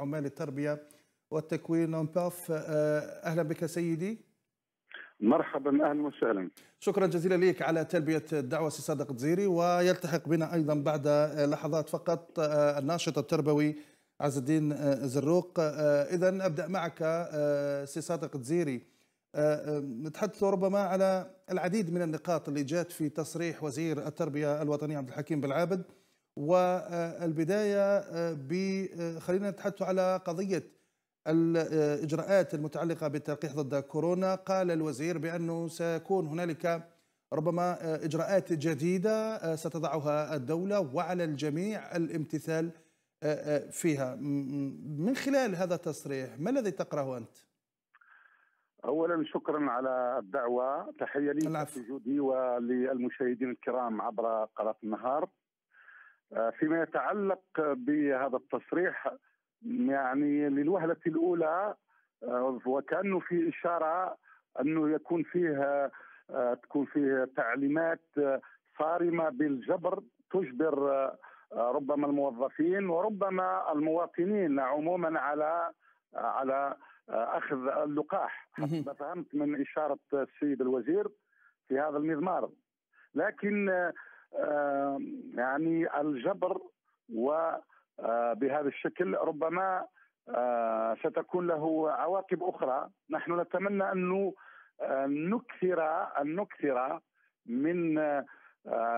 عمال التربية والتكوين. UNPEF أهلا بك سيدي. مرحبا أهلا وسهلا. شكرا جزيلا لك على تلبية الدعوة سي صادق تزيري ويلتحق بنا أيضا بعد لحظات فقط الناشط التربوي عز الدين زروق. اذا أبدأ معك سي صادق تزيري نتحدث ربما على العديد من النقاط اللي جاءت في تصريح وزير التربية الوطني عبد الحكيم بالعابد. والبداية ب خلينا نتحدث على قضية الإجراءات المتعلقة بالتلقيح ضد كورونا. قال الوزير بأنه سيكون هنالك ربما إجراءات جديدة ستضعها الدولة وعلى الجميع الامتثال فيها. من خلال هذا التصريح ما الذي تقرأه أنت؟ اولا شكرا على الدعوة. تحية لي وجودي وللمشاهدين الكرام عبر قناة النهار. فيما يتعلق بهذا التصريح يعني للوهلة الأولى وكأنه في إشارة أنه يكون فيه تكون فيه تعليمات صارمة بالجبر تجبر ربما الموظفين وربما المواطنين عموما على على أخذ اللقاح. حسب فهمت من إشارة السيد الوزير في هذا المضمار. لكن يعني الجبر و بهذا الشكل ربما ستكون له عواقب أخرى. نحن نتمنى انه نكثر أن نكثر من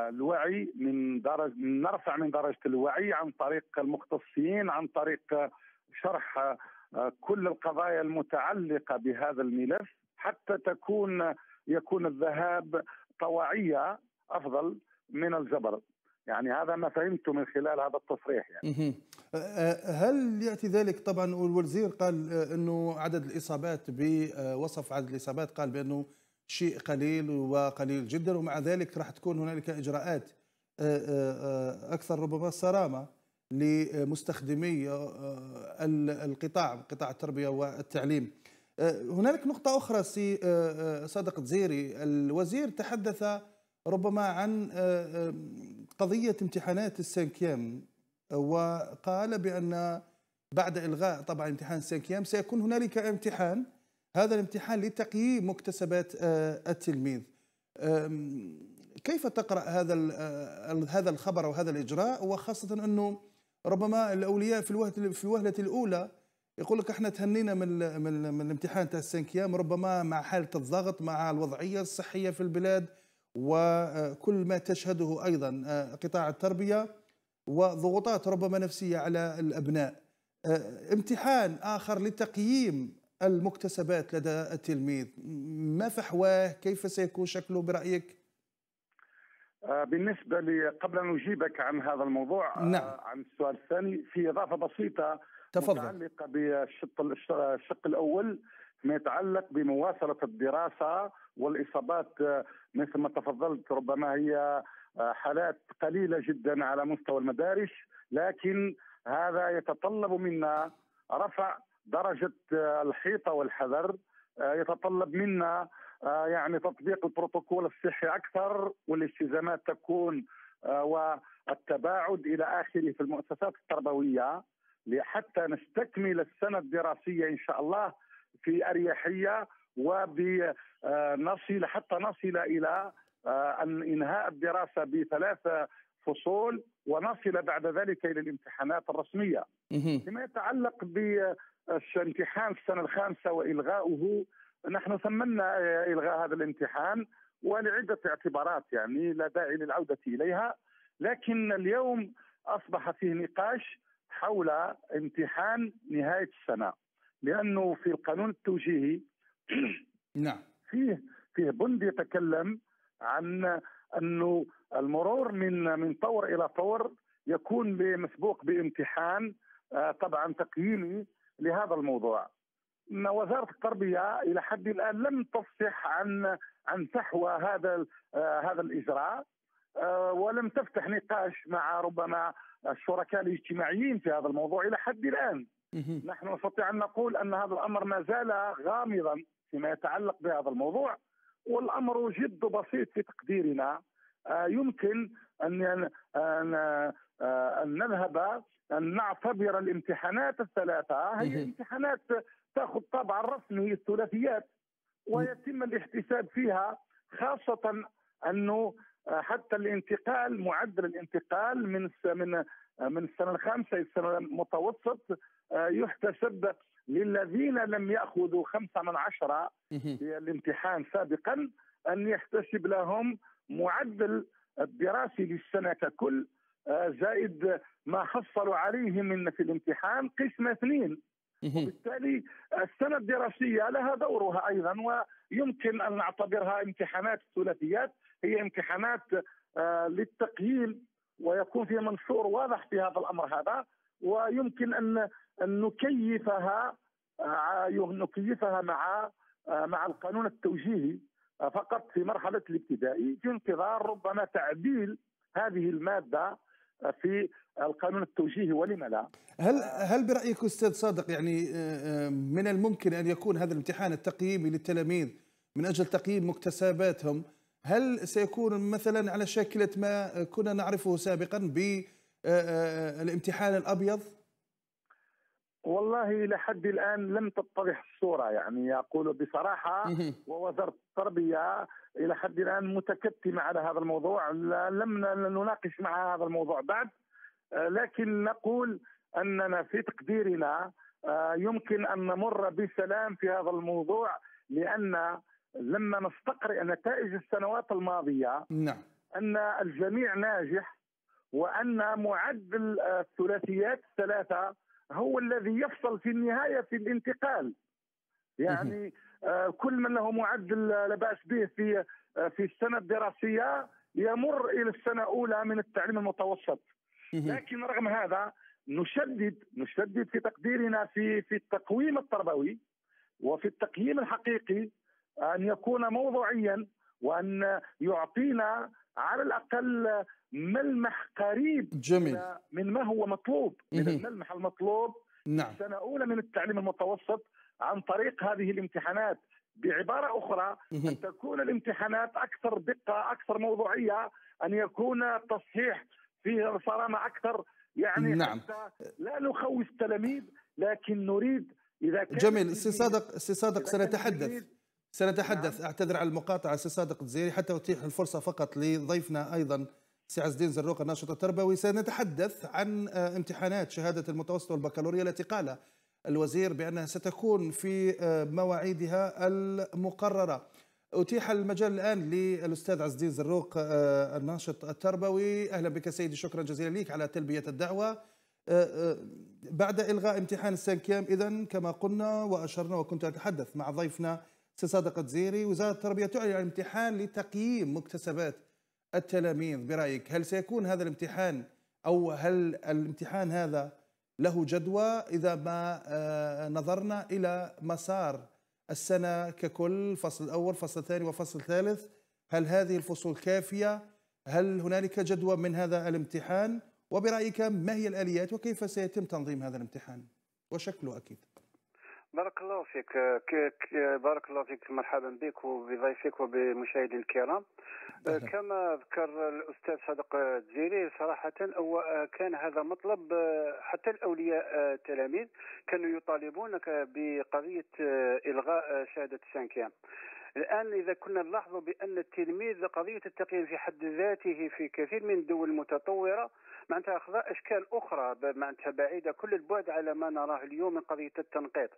الوعي من درجه نرفع من درجة الوعي عن طريق المختصين عن طريق شرح كل القضايا المتعلقة بهذا الملف حتى تكون يكون الذهاب طواعية أفضل. من الجبر يعني هذا ما فهمته من خلال هذا التصريح يعني. هل يأتي ذلك؟ طبعا الوزير قال إنه عدد الإصابات بوصف عدد الإصابات قال بأنه شيء قليل وقليل جدا ومع ذلك راح تكون هنالك إجراءات أكثر ربما صرامة لمستخدمي القطاع قطاع التربية والتعليم. هنالك نقطة أخرى سي صادق زيري الوزير تحدث ربما عن قضية امتحانات السنكيام وقال بأن بعد إلغاء طبعا امتحان السنكيام سيكون هنالك امتحان هذا الامتحان لتقييم مكتسبات التلميذ. كيف تقرأ هذا هذا الخبر أو هذا الإجراء؟ وخاصة أنه ربما الأولياء في الوهلة في الوهلة الأولى يقول لك إحنا تهنينا من من, من الامتحان تاع السنكيام ربما مع حالة الضغط مع الوضعية الصحية في البلاد وكل ما تشهده أيضا قطاع التربية وضغوطات ربما نفسية على الأبناء. امتحان آخر لتقييم المكتسبات لدى التلميذ. ما فحواه؟ كيف سيكون شكله برأيك؟ بالنسبة لي قبل أن أجيبك عن هذا الموضوع نعم. عن السؤال الثاني في إضافة بسيطة تفضل. متعلقة بالشق الشق الأول ما يتعلق بمواصلة الدراسة والإصابات مثل ما تفضلت ربما هي حالات قليلة جدا على مستوى المدارس لكن هذا يتطلب منا رفع درجة الحيطة والحذر يتطلب منا يعني تطبيق البروتوكول الصحي أكثر والالتزامات تكون والتباعد إلى آخره في المؤسسات التربوية حتى نستكمل السنة الدراسية إن شاء الله. في أريحية وبنصل حتى نصل إلى أن إنهاء الدراسة بثلاث فصول ونصل بعد ذلك إلى الامتحانات الرسمية. فيما يتعلق بالامتحان السنة الخامسة وإلغاؤه نحن ثمنا إلغاء هذا الامتحان ولعدة اعتبارات يعني لا داعي للعودة إليها. لكن اليوم أصبح فيه نقاش حول امتحان نهاية السنة. لأنه في القانون التوجيهي نعم فيه فيه بند يتكلم عن أنه المرور من من طور إلى طور يكون مسبوق بامتحان طبعا تقييمي لهذا الموضوع. إن وزارة التربية إلى حد الآن لم تفصح عن عن فحوى هذا هذا الإجراء ولم تفتح نقاش مع ربما الشركاء الاجتماعيين في هذا الموضوع إلى حد الآن. نحن نستطيع أن نقول أن هذا الأمر ما زال غامضا فيما يتعلق بهذا الموضوع والأمر جد بسيط في تقديرنا. يمكن أن ان نذهب أن نعتبر الامتحانات الثلاثة. هي امتحانات تأخذ طابع الرسمي الثلاثيات ويتم الاحتساب فيها خاصة أنه حتى الانتقال معدل الانتقال من من من السنة الخامسة إلى السنة المتوسط يحتسب للذين لم يأخذوا خمسة من عشرة في الامتحان سابقا أن يحتسب لهم معدل الدراسي للسنة ككل زائد ما حصلوا عليه من في الامتحان قسم اثنين. وبالتالي السنة الدراسية لها دورها أيضا ويمكن أن نعتبرها امتحانات الثلاثيات هي امتحانات آه، للتقييم ويكون فيها منشور واضح في هذا الأمر هذا. ويمكن ان أن نكيفها آه، نكيفها مع آه، مع القانون التوجيهي فقط في مرحلة الابتدائي في انتظار ربما تعديل هذه المادة في القانون التوجيهي. ولم لا؟ هل هل برأيك أستاذ صادق يعني من الممكن أن يكون هذا الامتحان التقييمي للتلاميذ من أجل تقييم مكتسباتهم هل سيكون مثلا على شاكلة ما كنا نعرفه سابقا بالامتحان الأبيض؟ والله إلى حد الآن لم تتضح الصورة يعني أقول بصراحة ووزارة التربية إلى حد الآن متكتمة على هذا الموضوع لم نناقش معها هذا الموضوع بعد لكن نقول أننا في تقديرنا يمكن أن نمر بسلام في هذا الموضوع لأن لما نستقرئ نتائج السنوات الماضية نعم أن الجميع ناجح وأن معدل الثلاثيات الثلاثة هو الذي يفصل في النهاية في الانتقال. يعني آه، كل من له معدل لا باس به في آه، في السنة الدراسية يمر إلى السنة الأولى من التعليم المتوسط. لكن رغم هذا نشدد نشدد في تقديرنا في في التقويم التربوي وفي التقييم الحقيقي أن يكون موضوعيا وأن يعطينا على الأقل ملمح قريب جميل. من ما هو مطلوب. من الملمح المطلوب نعم. سنه اولى من التعليم المتوسط عن طريق هذه الامتحانات. بعبارة أخرى أن تكون الامتحانات أكثر دقة أكثر موضوعية أن يكون تصحيح فيه صرامة أكثر. يعني نعم. حتى لا نخوف التلاميذ لكن نريد إذا كان جميل. سي صادق سي صادق سنتحدث. سنتحدث نعم. أعتذر على المقاطعة سي صادق الزيري حتى أتيح الفرصة فقط لضيفنا أيضا سي عز الدين زروق الناشط التربوي. سنتحدث عن آه، امتحانات شهادة المتوسط والبكالوريا التي قال الوزير بأنها ستكون في آه، مواعيدها المقررة. أتيح المجال الآن للأستاذ عز الدين زروق آه، الناشط التربوي. أهلا بك سيدي شكرا جزيلا لك على تلبية الدعوة. بعد إلغاء امتحان السانكيام اذا كما قلنا وأشرنا وكنت أتحدث مع ضيفنا سي صادق الزيري وزارة التربية تعلن عن امتحان لتقييم مكتسبات التلاميذ. برأيك هل سيكون هذا الامتحان أو هل الامتحان هذا له جدوى إذا ما آه، نظرنا إلى مسار السنة ككل فصل الأول فصل الثاني وفصل الثالث؟ هل هذه الفصول كافية؟ هل هنالك جدوى من هذا الامتحان؟ وبرأيك ما هي الآليات وكيف سيتم تنظيم هذا الامتحان؟ وشكله أكيد. بارك الله فيك. بارك الله فيك مرحبا بك وبضيفك وبمشاهدي الكرام. كما ذكر الأستاذ صادق الجزيري صراحة هو كان هذا مطلب حتى الأولياء التلاميذ كانوا يطالبون بقضية إلغاء شهادة السانكيام الآن إذا كنا نلاحظ بأن التلميذ قضية التقييم في حد ذاته في كثير من الدول المتطورة معناتها أخذ أشكال أخرى معناتها بعيدة كل البعد على ما نراه اليوم من قضية التنقيط.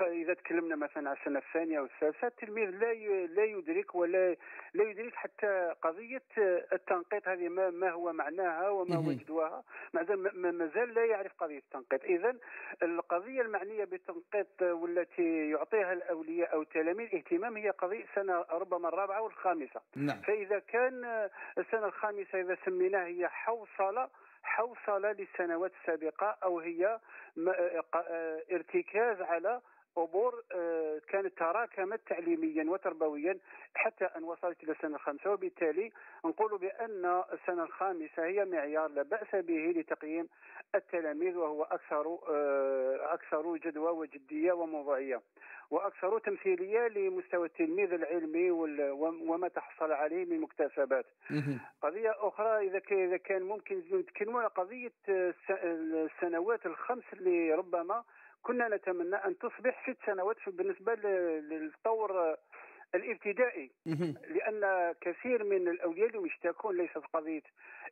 إذا تكلمنا مثلا على السنة الثانية والثالثه التلميذ لا لا يدرك ولا لا يدرك حتى قضية التنقيط هذه ما, ما هو معناها وما هو جدواها ما زال لا يعرف قضية التنقيط. اذا القضية المعنية بالتنقيط والتي يعطيها الأولياء أو التلاميذ اهتمام هي قضيه سنة ربما الرابعة والخامسة نعم. فإذا كان السنة الخامسة إذا سميناها هي حوصلة حوصلة للسنوات السابقة أو هي ارتكاز على أمور آه، كانت تراكمت تعليميا وتربويا حتى أن وصلت إلى السنة الخامسة وبالتالي نقول بأن السنة الخامسة هي معيار لا بأس به لتقييم التلاميذ وهو أكثر آه، أكثر جدوى وجدية وموضوعيه وأكثر تمثيلية لمستوى التلميذ العلمي وما تحصل عليه من مكتسبات. قضية أخرى إذا إذا كان ممكن نتكلموا على قضية السنوات الخمس اللي ربما كنا نتمنى أن تصبح ست سنوات بالنسبة للطور الابتدائي. لأن كثير من الاولياء اللي يشتكون ليست قضية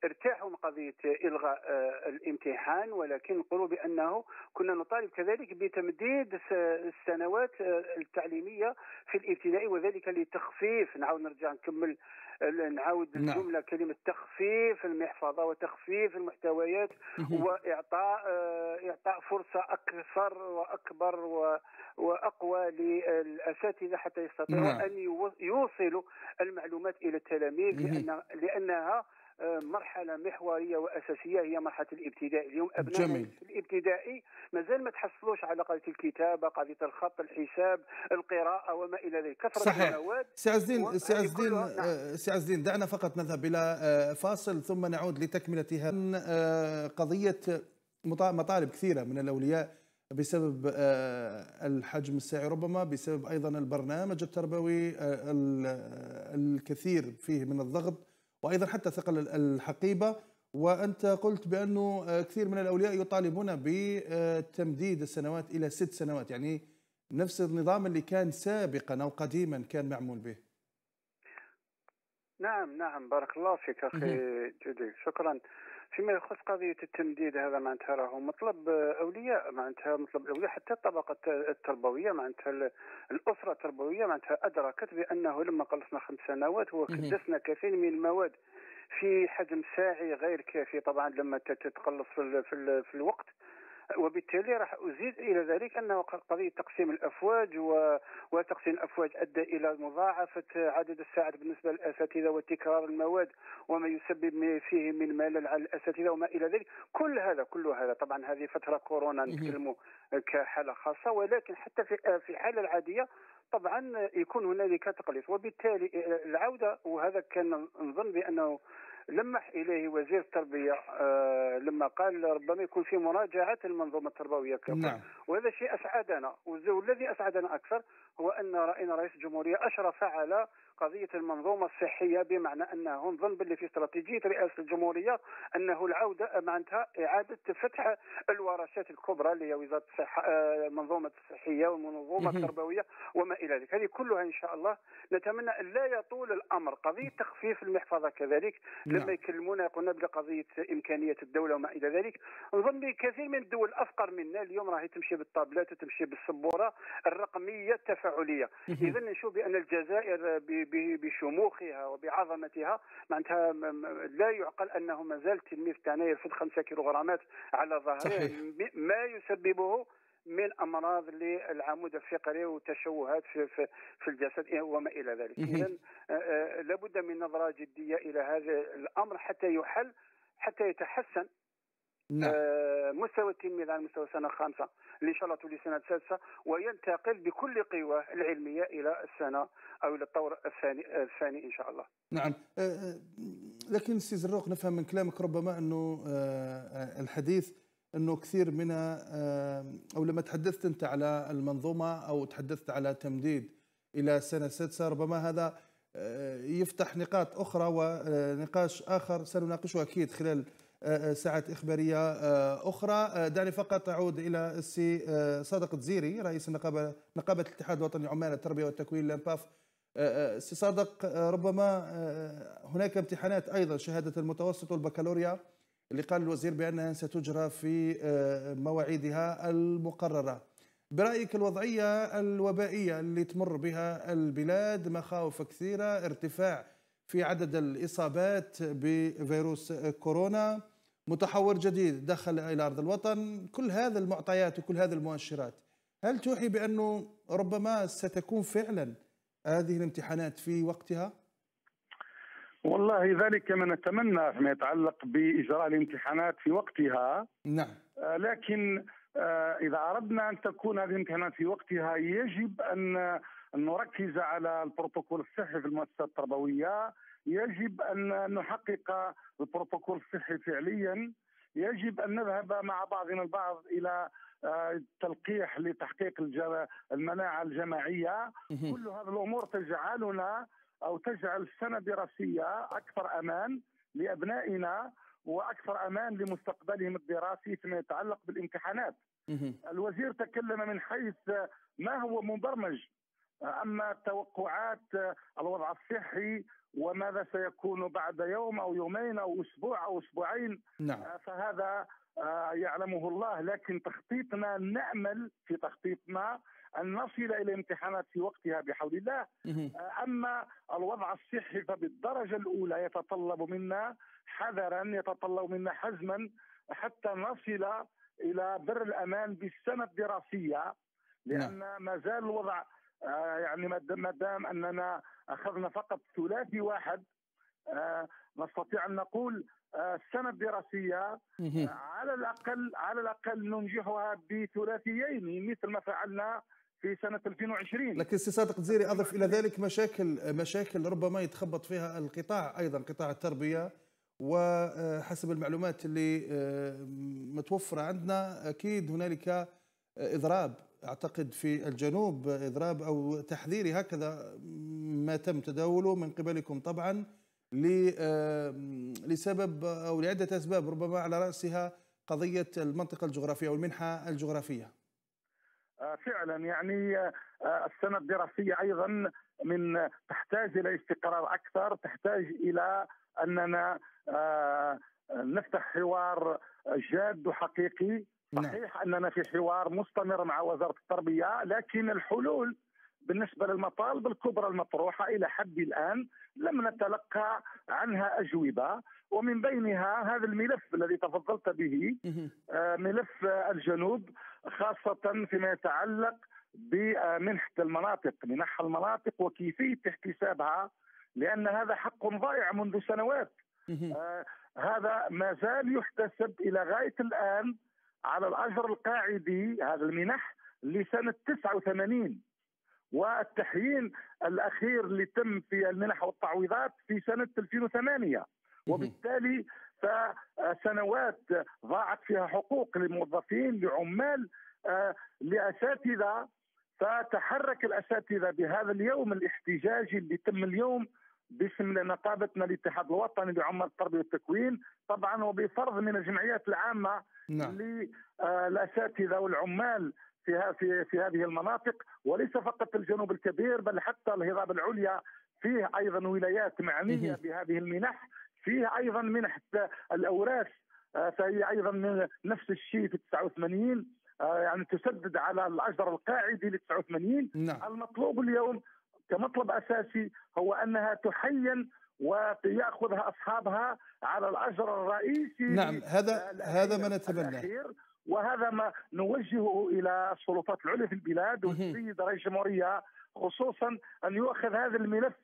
ارتاحوا من قضيه إلغاء آه، الامتحان ولكن نقولوا بأنه كنا نطالب كذلك بتمديد السنوات آه، التعليمية في الابتدائي وذلك لتخفيف. نعاود نرجع نكمل نعاود نعم. الجملة كلمة تخفيف المحفظة وتخفيف المحتويات وإعطاء آه، إعطاء فرصة أكثر وأكبر وأقوى للأساتذة حتى يستطيعوا نعم. أن يوصلوا المعلومات إلى التلاميذ لأن لأنها مرحلة محورية وأساسية هي مرحلة الإبتدائي. اليوم ابنائنا في الإبتدائي مازال ما تحصلوش على قضيه الكتابة قضيه الخط الحساب القراءة وما إلى ذلك. كثرة صحيح. المواد سي عز الدين سي عز الدين نعم. سي عز الدين دعنا فقط نذهب إلى آه، فاصل ثم نعود لتكملتها. آه، قضية مطالب كثيرة من الأولياء بسبب آه، الحجم الساعي ربما بسبب أيضا البرنامج التربوي الكثير فيه من الضغط. وأيضا حتى ثقل الحقيبة. وأنت قلت بأنه آه، كثير من الأولياء يطالبون بتمديد السنوات إلى ست سنوات. يعني نفس النظام اللي كان سابقا أو قديما كان معمول به. نعم نعم. بارك الله فيك أخي جودي شكرا. فيما يخص قضية التمديد هذا معناتها راهو مطلب أولياء معناتها مطلب الأولياء حتى الطبقة التربوية معناتها الأسرة التربوية معناتها أدركت بأنه لما خلصنا خمس سنوات وكدسنا كثير من المواد في حجم ساعي غير كافي. طبعا لما تتقلص في, في, في الوقت وبالتالي راح أزيد إلى ذلك أنه قضية تقسيم الأفواج وتقسيم الأفواج أدى إلى مضاعفة عدد الساعات بالنسبة للأساتذة وتكرار المواد وما يسبب فيه من ملل على الأساتذة وما إلى ذلك. كل هذا كل هذا. طبعا هذه فترة كورونا نتكلم كحالة خاصة ولكن حتى في في الحالة العادية طبعا يكون هنالك تقليص. وبالتالي العودة وهذا كان نظن بأنه لمح إليه وزير التربية آه لما قال ربما يكون في مراجعة المنظومة التربوية نعم. وهذا شيء أسعدنا والذي أسعدنا أكثر هو أن راينا رئيس الجمهورية أشرف على قضية المنظومة الصحية بمعنى أنه نظن باللي في استراتيجية رئاسة الجمهورية أنه العودة معناتها إعادة فتح الورشات الكبرى اللي هي وزارة الصحه المنظومة آه، الصحية والمنظومة التربوية وما إلى ذلك. هذه كلها إن شاء الله نتمنى أن لا يطول الأمر. قضية تخفيف المحفظة كذلك لما نعم. يكلمونا يقولون بقضيه إمكانية الدولة وما إلى ذلك. نظن بكثير من الدول الافقر منا اليوم راهي تمشي بالطابلات وتمشي بالسبورة الرقمية التفاعلية. اذا نشوف بأن الجزائر بشموخها وبعظمتها معناتها لا يعقل أنه ما زال التلميذ تاعنا يرفض 5 كيلوغرامات على ظهره. ما يسببه من أمراض للعمود الفقري وتشوهات في في, في الجسد وما إلى ذلك اذا آه، آه، لابد من نظرة جدية إلى هذا الأمر حتى يحل حتى يتحسن نعم. آه، مستوى التلميذ على مستوى السنة الخامسه اللي إن شاء الله تولي سنة السادسه وينتقل بكل قواه العلمية إلى السنة أو إلى الطور الثاني الثاني إن شاء الله. نعم لكن سي زروق نفهم من كلامك ربما أنه الحديث إنه كثير منها أو لما تحدثت أنت على المنظومة أو تحدثت على تمديد إلى سنة سادسه ربما هذا آه، يفتح نقاط أخرى ونقاش آخر سنناقشه أكيد خلال آه، ساعات إخبارية آه، أخرى. دعني فقط أعود إلى السي صادق الزيري رئيس النقابة نقابة الاتحاد الوطني لعمال التربية والتكوين l'UNPEF سي صادق ربما هناك امتحانات أيضا شهادة المتوسط والبكالوريا. اللي قال الوزير بأنها ستجرى في آه، مواعيدها المقررة برأيك الوضعية الوبائية اللي تمر بها البلاد مخاوف كثيرة ارتفاع في عدد الإصابات بفيروس كورونا متحور جديد دخل إلى أرض الوطن كل هذه المعطيات وكل هذه المؤشرات هل توحي بأنه ربما ستكون فعلا هذه الامتحانات في وقتها؟ والله ذلك ما نتمنى فيما يتعلق بإجراء الامتحانات في وقتها. نعم. آه، لكن آه، إذا أردنا أن تكون هذه الامتحانات في وقتها يجب أن نركز على البروتوكول الصحي في المؤسسات التربوية. يجب أن نحقق البروتوكول الصحي فعليا. يجب أن نذهب مع بعضنا البعض إلى آه، تلقيح لتحقيق المناعة الجماعية. كل هذه الأمور تجعلنا أو تجعل السنة الدراسيه أكثر أمان لأبنائنا وأكثر أمان لمستقبلهم الدراسي فيما يتعلق بالامتحانات. الوزير تكلم من حيث ما هو مبرمج أما توقعات الوضع الصحي وماذا سيكون بعد يوم أو يومين أو أسبوع أو أسبوعين نعم. فهذا آه، يعلمه الله لكن تخطيطنا نأمل في تخطيطنا أن نصل إلى الامتحانات في وقتها بحول الله. أما الوضع الصحي فبالدرجة الأولى يتطلب منا حذرا يتطلب منا حزما حتى نصل إلى بر الأمان بالسنة الدراسية. لأن نعم. ما زال الوضع آه، يعني ما دام أننا أخذنا فقط ثلاثي واحد آه، نستطيع أن نقول السنة الدراسية على الأقل على الأقل ننجحها بثلاثيين مثل ما فعلنا في سنة 2020 لكن سي صادق زيري أضف إلى ذلك مشاكل مشاكل ربما يتخبط فيها القطاع أيضا قطاع التربية. وحسب المعلومات اللي متوفرة عندنا أكيد هنالك إضراب أعتقد في الجنوب إضراب أو تحذيري هكذا ما تم تداوله من قبلكم طبعا. لسبب أو لعدة أسباب ربما على رأسها قضية المنطقة الجغرافية أو المنحه الجغرافية. آه، فعلا يعني آه، السنة الدراسية أيضا من تحتاج إلى استقرار أكثر، تحتاج إلى أننا آه، نفتح حوار جاد وحقيقي نعم. صحيح نعم. أننا في حوار مستمر مع وزارة التربية لكن الحلول بالنسبة للمطالب الكبرى المطروحة إلى حد الآن لم نتلقى عنها أجوبة ومن بينها هذا الملف الذي تفضلت به آه، ملف الجنوب خاصة فيما يتعلق بمنحة المناطق منح المناطق وكيفية احتسابها لأن هذا حق ضائع منذ سنوات. آه هذا ما زال يحتسب إلى غاية الآن على الأجر القاعدي هذا المنح لسنة 89 والتحيين الأخير اللي تم في المنح والتعويضات في سنة 2008 وبالتالي فسنوات ضاعت فيها حقوق للموظفين لعمال آه، لأساتذة. فتحرك الأساتذة بهذا اليوم الاحتجاجي اللي تم اليوم باسم نقابتنا الاتحاد الوطني لعمال التربية والتكوين طبعا وبفرض من الجمعيات العامة نعم. للاساتذه والعمال في في في هذه المناطق وليس فقط الجنوب الكبير بل حتى الهضاب العليا. فيه أيضا ولايات معنية بهذه المنح. فيه أيضا منح الأوراس آه، فهي أيضا نفس الشيء في 89 آه، يعني تسدد على الأجر القاعدي ل 89 نعم. المطلوب اليوم كمطلب أساسي هو أنها تحين ويأخذها أصحابها على الأجر الرئيسي نعم هذا هذا ما نتمناه وهذا ما نوجهه إلى السلطات العليا في البلاد والسيد رئيس الجمهورية خصوصا أن يؤخذ هذا الملف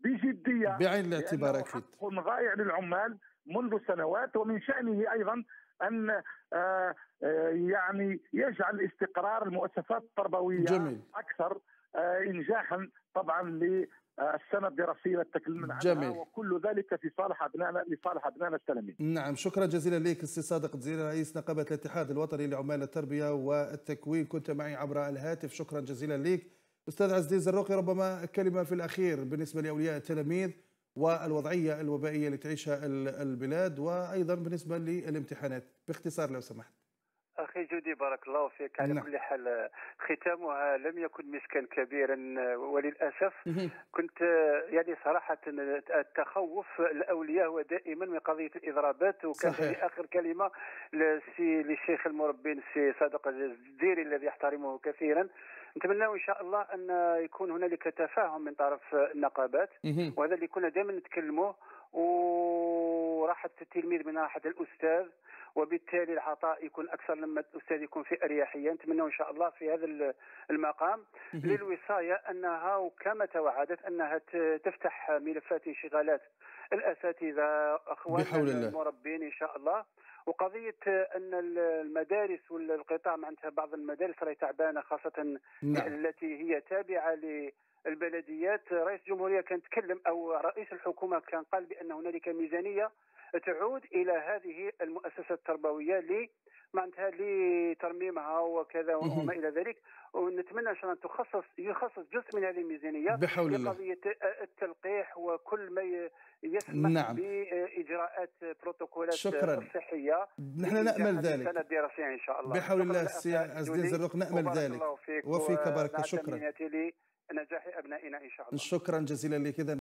بجدية. بعين الاعتبار أكيد. ضائع للعمال منذ سنوات ومن شأنه أيضا أن آه، يعني يجعل استقرار المؤسسات التربوية جميل. أكثر آه، انجاحا طبعا السنة الدراسيه التكلم عنها جميل. وكل ذلك في صالح أبنائنا لصالح أبنائنا التلاميذ. نعم شكرا جزيلا لك أستاذ صادق زيري رئيس نقابة الاتحاد الوطني لعمال التربية والتكوين كنت معي عبر الهاتف شكرا جزيلا لك. أستاذ عزيز الزروقي ربما كلمه في الأخير بالنسبة لأولياء التلاميذ والوضعية الوبائية اللي تعيشها البلاد وأيضا بالنسبة للامتحانات باختصار لو سمحت. أخي جودي بارك الله فيك على نعم. كل حال ختامها لم يكن مسكا كبيرا وللأسف كنت يعني صراحة التخوف الأولياء هو دائما من قضية الإضرابات وكان في آخر كلمة للشيخ المربي السي صادق الزيري الذي احترمه كثيرا. نتمنى إن شاء الله أن يكون هنالك تفاهم من طرف النقابات وهذا اللي كنا دائما نتكلمه وراحه التلميذ من راحة الأستاذ وبالتالي العطاء يكون أكثر لما الأستاذ يكون في أريحية. نتمنى إن شاء الله في هذا المقام. للوصاية أنها وكما توعدت أنها تفتح ملفات انشغالات الأساتذة أخواننا المربين إن شاء الله. وقضية أن المدارس والقطاع معناتها بعض المدارس راهي تعبانة خاصة نعم. التي هي تابعة للبلديات. رئيس الجمهورية كان تكلم أو رئيس الحكومة كان قال بأن هنالك ميزانية تعود إلى هذه المؤسسة التربوية ل معناتها لترميمها وكذا وما إلى ذلك. ونتمنى إن شاء الله تخصص يخصص جزء من هذه الميزانية بحول الله. لقضية التلقيح وكل ما يسمح نعم. بإجراءات بروتوكولات شكرا. صحية. نحن نأمل ذلك. السنة الدراسية إن شاء الله. بحول الله السي عزيز زرق نأمل ذلك. وفيك وفيك بارك. شكرا. لنجاح أبنائنا إن شاء الله. شكرا جزيلا لك.